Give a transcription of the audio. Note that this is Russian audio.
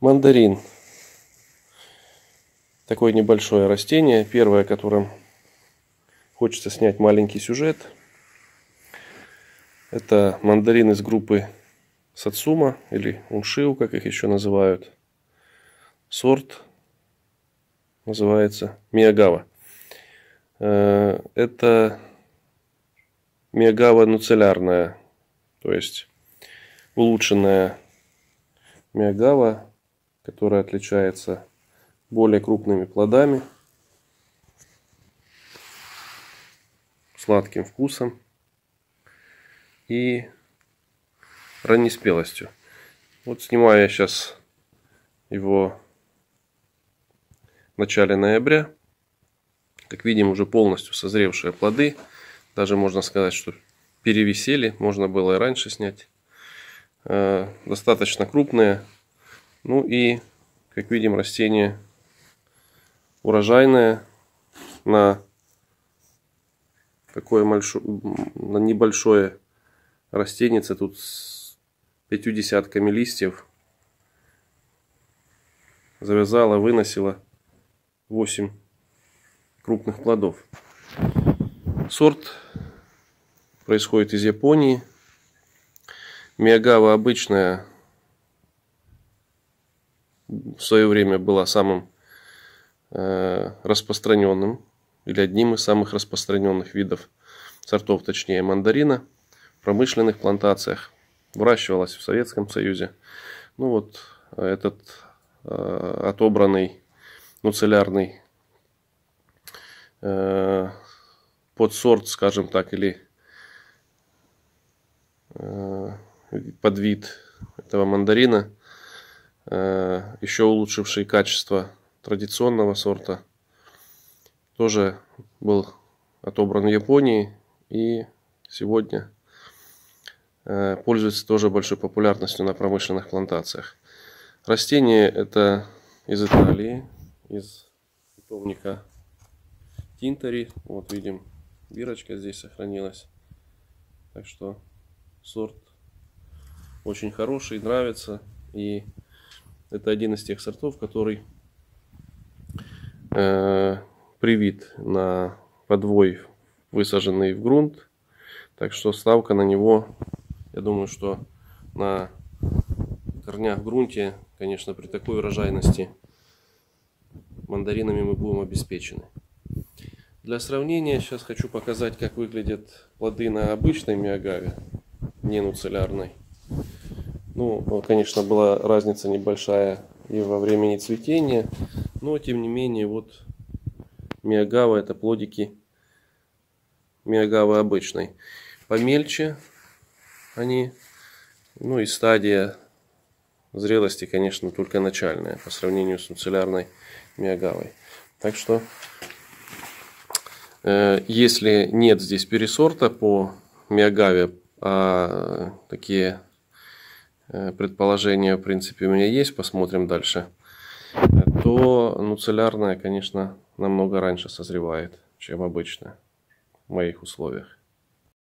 Мандарин. Такое небольшое растение. Первое, которым хочется снять маленький сюжет. Это мандарин из группы Сацума или Уншиу, как их еще называют. Сорт называется Миягава. Э, это Миягава нуцелярная, то есть улучшенная Миягава которая отличается более крупными плодами, сладким вкусом и раннеспелостью. Вот снимаю я сейчас его в начале ноября. Как видим, уже полностью созревшие плоды. Даже можно сказать, что перевесели. Можно было и раньше снять. Э, достаточно крупные, ну и, как видим, растение урожайное на такое большое, на небольшое растение. Тут с пятью десятками листьев. Завязала, выносила 8 крупных плодов. Сорт происходит из Японии. Миагава обычная в свое время была самым э, распространенным или одним из самых распространенных видов сортов, точнее мандарина в промышленных плантациях. Выращивалась в Советском Союзе. Ну вот этот э, отобранный нуцелярный э, подсорт, скажем так, или э, подвид этого мандарина – Э, еще улучшивший качество традиционного сорта. Тоже был отобран в Японии и сегодня э, пользуется тоже большой популярностью на промышленных плантациях. Растение это из Италии, из питомника Тинтари. Вот видим, бирочка здесь сохранилась. Так что сорт очень хороший, нравится. И это один из тех сортов, который э, привит на подвой, высаженный в грунт. Так что ставка на него, я думаю, что на корнях грунте, конечно, при такой урожайности мандаринами мы будем обеспечены. Для сравнения сейчас хочу показать, как выглядят плоды на обычной миагаве, не нуцелярной. Ну, конечно, была разница небольшая и во времени цветения, но тем не менее, вот миагава это плодики миагавы обычной. Помельче они, ну и стадия зрелости, конечно, только начальная по сравнению с нуцелярной миагавой. Так что, э, если нет здесь пересорта по миагаве, а такие предположение, в принципе, у меня есть, посмотрим дальше, то нуцелярная, конечно, намного раньше созревает, чем обычно в моих условиях.